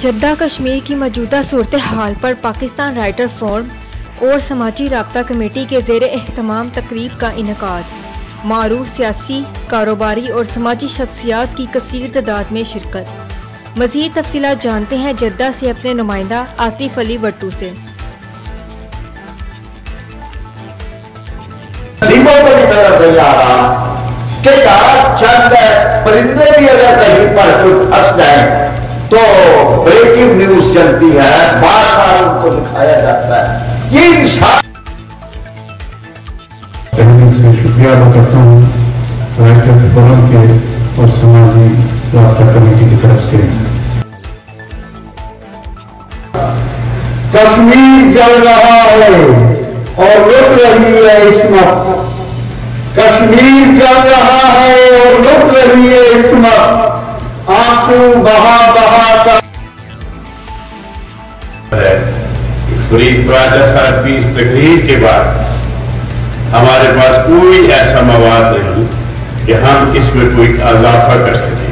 Jeddah Kashmir کی موجودہ صورتحال پر پاکستان رائٹر فورم اور سماجی رابطہ کمیٹی کے زیر اہتمام تقریب کا انعقاد۔ معروف سیاسی، کاروباری اور سماجی شخصیات کی کثیر تعداد میں شرکت۔ مزید تفصیلات جانتے ہیں جدہ سے اپنے نمائندہ آتف علی وٹو سے۔ کہ چند پرندے بھی اگر کہیں پر کچھ پھنس جائیں۔ تو بریکنگ نیوز چلتی ہے بار بار ان کو دکھایا جاتا ہے۔ یہ انسان سے شکریہ ادا کرتا ہوں رائٹر فورم کے اور سماجی رابطہ کمیٹی کی طرف سے۔ کشمیر جل رہا ہے اور لٹ رہی ہے عصمت کشمیر جل رہا ہے اور لٹ رہی ہے عصمت آنسو بہا بہا فرید پراجہ سارا فیس تقریر کے بعد ہمارے پاس کوئی ایسا مواد نہیں کہ ہم اس میں کوئی اضافہ کر سکیں۔